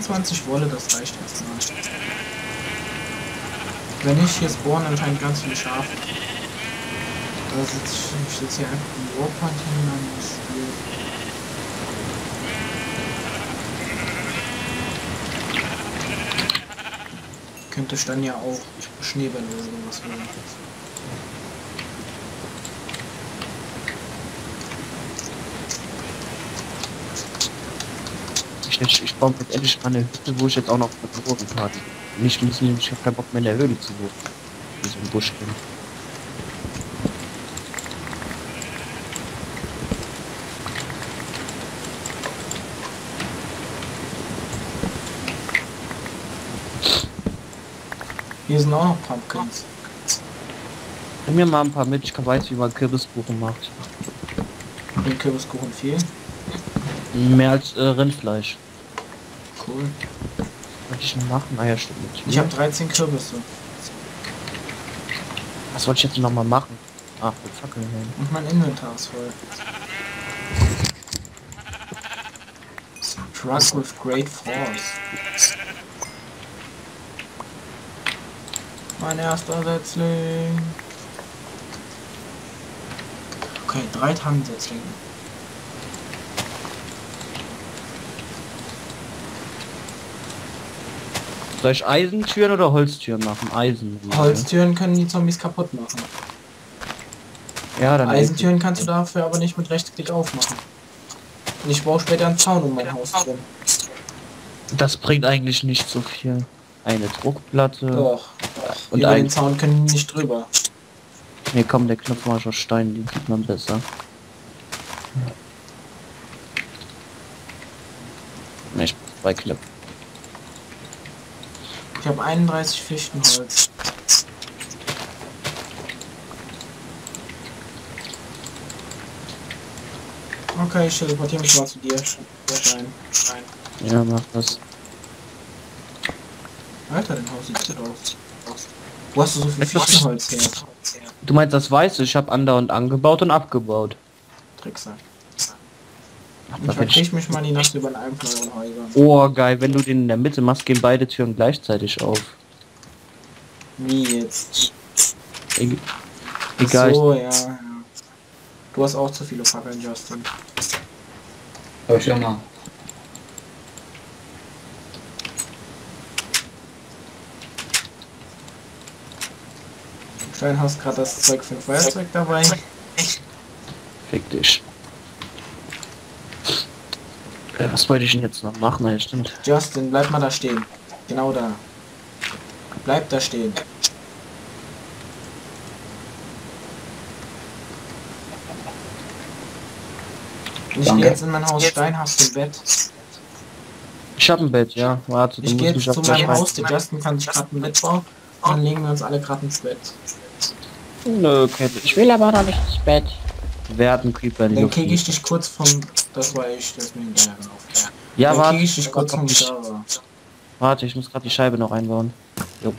24 Wolle, das reicht erstmal. Wenn nicht, hier spawnen anscheinend ganz viele Schafe. Da sitze ich, ich sitze hier einfach im Warpoint hin an das Spiel. Könnte ich dann ja auch Schneebälle oder sowas holen. Ich, ich, baue jetzt endlich mal eine Hütte, wo ich jetzt auch noch verloren kann. Nicht müssen, ich habe keinen Bock mehr in der Höhle zu wohnen. In diesem Busch bin. Hier sind auch noch Pumpkins. Bring mir mal ein paar mit, ich weiß, wie man Kürbiskuchen macht. Den Kürbiskuchen viel. Mehr als äh, Rindfleisch. Cool. Was ich denn machen? Ah ja, stimmt. Ich habe 13 Kürbisse. Was wollte ich jetzt noch mal machen? Ach, mit Fackeln hin. Und mein Inventar ist voll. Struck with great force. Mein erster Setzling. Okay, drei Tannensetzlinge. Soll ich Eisentüren oder Holztüren machen? Eisen. Holztüren können die Zombies kaputt machen. Ja, dann Eisentüren kannst du dafür aber nicht mit Rechtsklick aufmachen. Und ich brauche später einen Zaun um mein Haus drum. Das bringt eigentlich nicht so viel. Eine Druckplatte. Doch. Und Über den ein. Zaun können die nicht drüber. Ne, komm, der Knopf war schon Stein, den sieht man besser. Ne, ich brauch zwei Knöpfe. Ich habe 31 Fichtenholz. Okay, ich teleportiere mich mal zu dir. Stein. Ja, mach das. Alter, dein Haus sieht gut aus. Wo hast du so viel Fichtenholz her? Du meinst das Weiße? Ich habe andauernd angebaut und abgebaut. Tricksack. Ach, Ich verkriech mich mal die Nacht über den euren Häusern. Oh, geil. Wenn du den in der Mitte machst, gehen beide Türen gleichzeitig auf. Wie jetzt? E Ach egal. so, ja, ja. Du hast auch zu viele Fackeln, Justin. Hab ich immer. Stein hast gerade das Zeug für ein Feuerzeug dabei. Fick dich. Äh, was wollte ich denn jetzt noch machen? Ja, stimmt. Justin, bleib mal da stehen. Genau da. Bleib da stehen. Ich gehe jetzt in mein Haus Stein, hast du ein Bett. Ich habe ein Bett, ja. Warte, Ich gehe mich jetzt zu meinem Haus, der Justin kann sich gerade ein Bett bauen. Und dann legen wir uns alle gerade ins Bett. Nö, okay. Ich will aber noch nicht ins Bett. Wer hat einen Creeper in Dann kriege ich dich kurz vom... Das war ich, das ist mir hinterhergelaufen. Ja, Dann warte. ich dich kurz vom ich, Server. warte, ich muss gerade die Scheibe noch einbauen. Jo.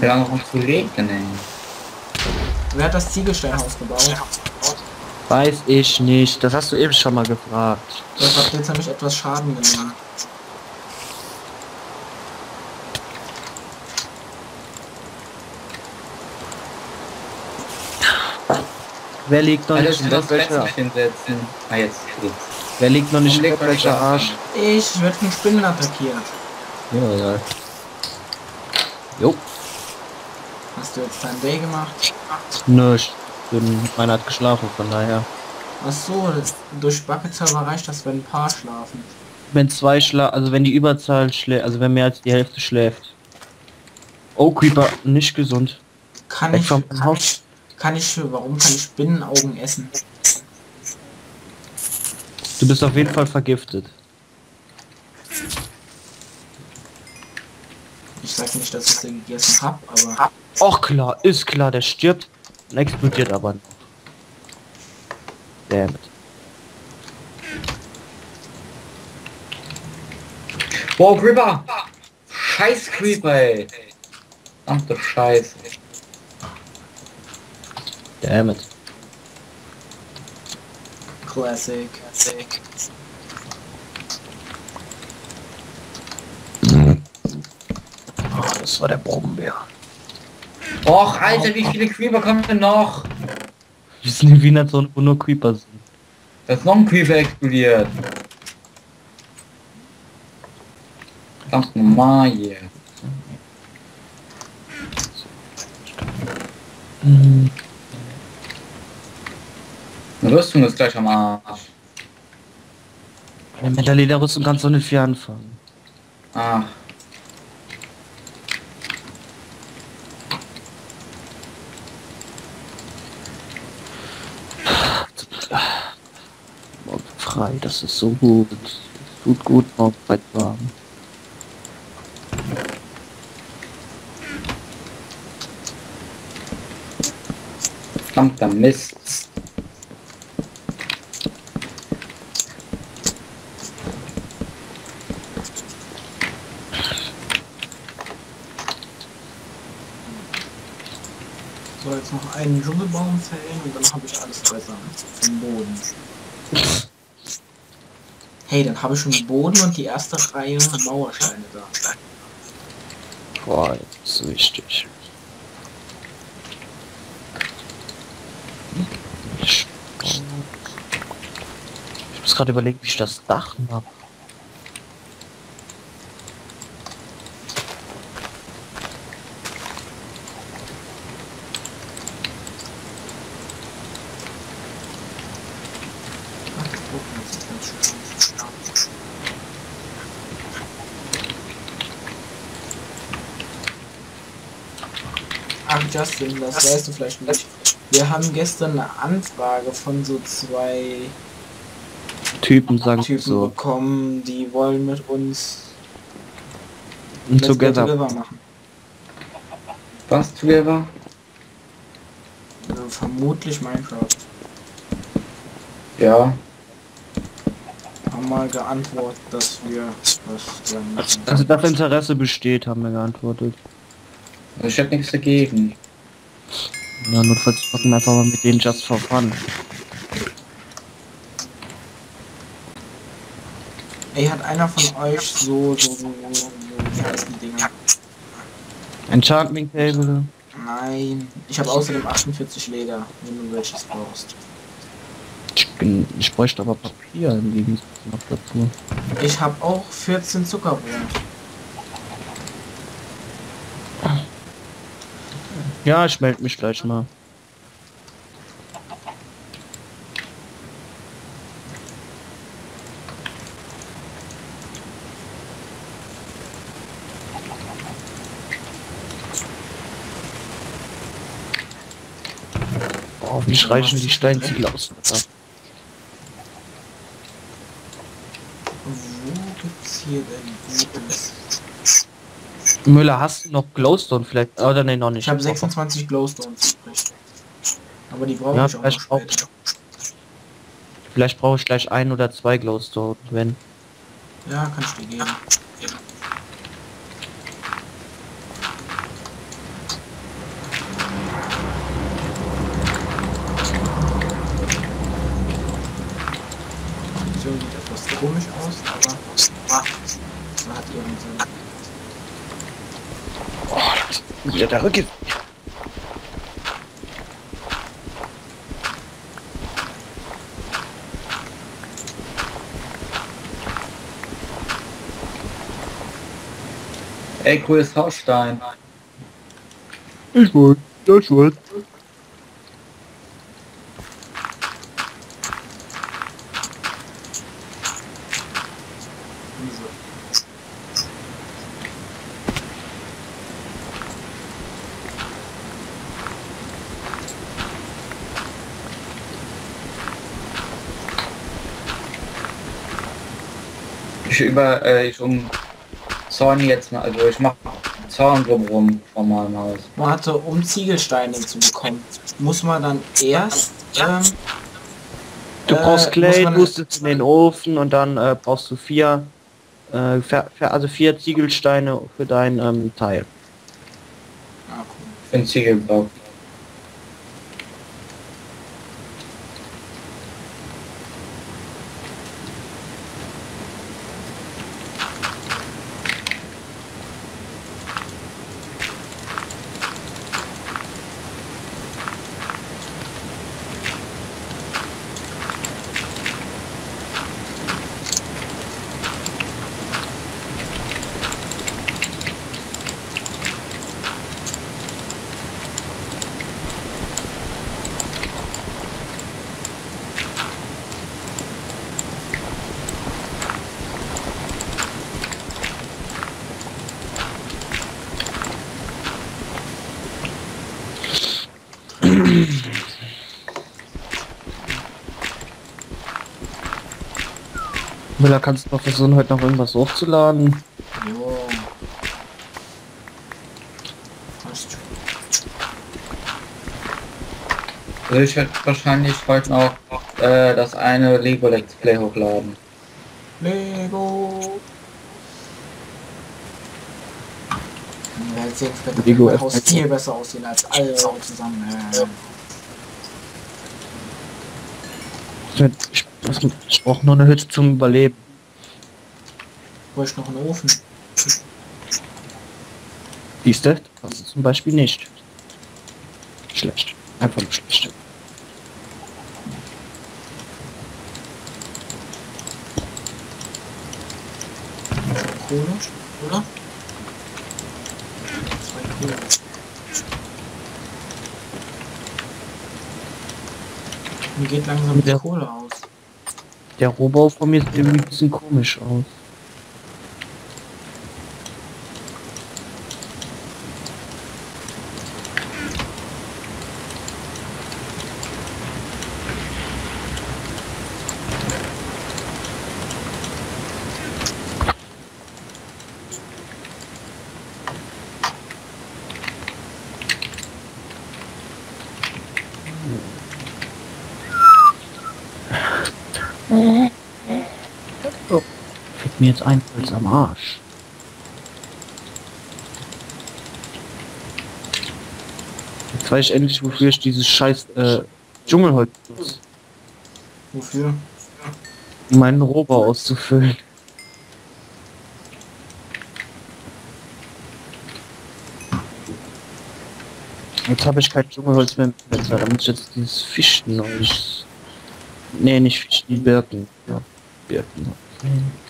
Wie lange kommst du regnen, ey? Wer hat das Ziegelsteinhaus gebaut? Weiß ich nicht. Das hast du eben schon mal gefragt. Das hat jetzt nämlich etwas Schaden genommen. Wer liegt noch Alter, nicht ich im will das Bett? Bett Welcher? nicht hinsetzen. Ah, jetzt geht's. Wer liegt noch nicht im Warum Bett? legt Welcher man Arsch? Ich werde von Spinnen attackiert. Ja, ja. Jo. Hast du jetzt dein Day gemacht? Nö, ich bin, meiner hat geschlafen, von daher. Ach so, das, durch Bucket-Server reicht das, wenn ein paar schlafen. Wenn zwei schla also wenn die Überzahl schläft, also wenn mehr als die Hälfte schläft. Oh, Creeper, nicht gesund. Kann Weg ich, kann ich, kann ich, warum kann ich Spinnenaugen essen? Du bist auf jeden Fall vergiftet. Ich sag nicht, dass ich den gegessen hab, aber Och klar, ist klar, der stirbt und explodiert aber noch. Damn it. Wow, Creeper! Scheiß Creeper, ey! Ach du Scheiße. Damn it. Classic. Classic. Oh, das war der Brombeer. Och, Alter, wie viele Creeper kommen denn noch? Wir sind in Wiener Zone, wo nur Creeper sind. Da ist noch ein Creeper explodiert. Verdammt normal hier. Hm. Rüstung ist gleich am Arsch. Mit der Lederrüstung kannst du nicht viel anfangen. Ach. Morgen frei, das ist so gut. Tut gut, morgen weit warm. Verdammter Mist. So, jetzt noch einen Dschungelbaum fällen und dann habe ich alles beisammen. Vom Boden. Hey, dann habe ich schon Boden und die erste Reihe Mauersteine da. Boah, das ist wichtig. Ich ich muss gerade überlegen, wie ich das Dach mache. Ach, das Boden ist ganz schön. Ach, Justin, das weißt du vielleicht nicht. Wir haben gestern eine Anfrage von so zwei Typen sagen Typen so. bekommen, die wollen mit uns Und Let's together. Together machen. Was, Together? Also vermutlich Minecraft. Ja. Haben mal geantwortet, dass wir was dann machen. Also das Interesse besteht, haben wir geantwortet. Also ich hab nichts dagegen. Ja, notfalls zocken einfach mal mit denen just for fun. Ey, hat einer von euch so, so, so, so, wie heißen die Dinger? Enchanting Table. Nein, ich habe außerdem 48 Leder, wenn du welches brauchst. Ich, ich bräuchte aber Papier im Gegensatz noch dazu. Ich habe auch 14 Zuckerbrot. Ja, ich melde mich gleich mal. Boah, wie reichen die Steinziegel aus? Wo gibt's hier denn Gutes? Müller, hast du noch Glowstone vielleicht? Oder nee, noch nicht. Ich habe 26 Glowstones. Aber die brauche Ja, ich auch vielleicht auch. später. Vielleicht brauche ich gleich ein oder zwei Glowstone, wenn. Ja, kann ich dir geben. Die Option sieht etwas komisch aus, aber das hat ihren Sinn. Ja, der Rücken. Ey, cooles Hausstein. Ich wollte, ich wollte. Ich über, äh, ich um Zorn jetzt mal, also ich mach Zorn drumrum von meinem Haus. Warte, um Ziegelsteine zu bekommen, muss man dann erst ähm, Du Äh, brauchst Clay, man- tust es in den Ofen und dann äh, brauchst du vier, äh, ver, ver, also vier Ziegelsteine für dein ähm, Teil. ah, cool. Ich bin Ziegelbau. Müller, kannst du noch versuchen, heute noch irgendwas hochzuladen? Jo. Passt. Also ich werde wahrscheinlich heute noch äh, das eine Lego Let's Play hochladen. Lego. Lego mein Haus F1. viel besser aussehen als alle zusammen. Äh, Ich, brauche nur eine Hütte zum Überleben. brauche ich noch einen Ofen. Siehst du? Das ist zum Beispiel nicht. Schlecht. Einfach nur schlecht. Kohle, oder? Zwei Kohle. Mir geht langsam die. Kohle aus. Der Rohbau von mir sieht irgendwie ein bisschen komisch aus. Mir jetzt ein Holz am Arsch. Jetzt weiß ich endlich, wofür ich dieses scheiß äh, Dschungelholz nutze, Wofür? um meinen Rohbau auszufüllen. Jetzt habe ich kein Dschungelholz mehr im Inventar, da muss ich jetzt dieses Fischenholz... Nee, nicht Fisch, die Birken. Ja, Birken. Okay.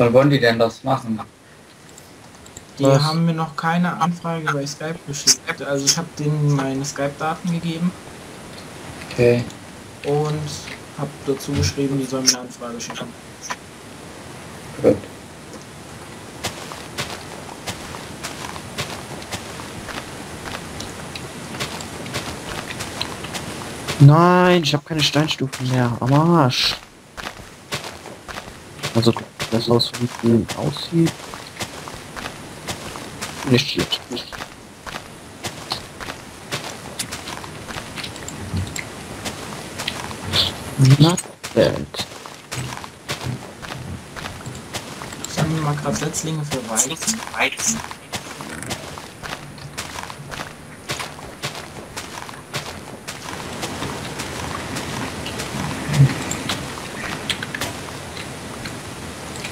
Wann wollen die denn das machen? Die Was? haben mir noch keine Anfrage bei Skype geschickt. Also ich habe denen meine Skype-Daten gegeben Okay. und habe dazu geschrieben, die sollen mir eine Anfrage schicken. Gut. Nein, ich habe keine Steinstufen mehr. Am Arsch. Also, das wie hinten aussieht. Nicht schlecht. Nicht. Not bad. Sagen wir mal gerade Setzlinge für Weizen. Weizen.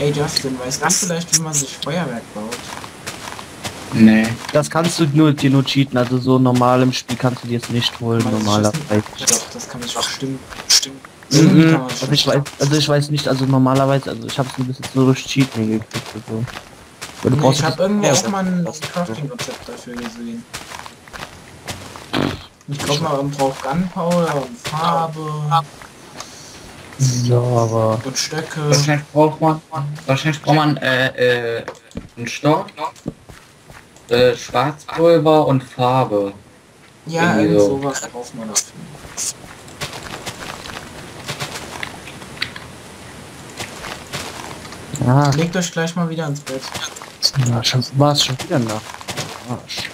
Hey Justin, weißt du vielleicht, wie man sich Feuerwerk baut? Nee. Das kannst du nur dir nur cheaten, also so normal im Spiel kannst du dir es nicht holen, normalerweise. das- Doch, das kann ich bestimmt. Bestimmt. Mhm. Kann man Also ich weiß, also ich weiß nicht, also normalerweise, also ich habe es ein bisschen so durch Cheaten hingekriegt. Also. Weil du Nee, brauchst ich habe irgendwo auch mal ein Crafting-Rezept dafür gesehen. Ich glaube mal, man braucht Gunpowder und Farbe Ja, aber und Stöcke. Wahrscheinlich braucht man, wahrscheinlich braucht man äh, äh, einen Stock, äh, Schwarzpulver und Farbe. Ja, irgendwie irgend so. sowas braucht man dafür. ja, Legt euch gleich mal wieder ins Bett. ja schon, war es schon wieder nach. Arsch.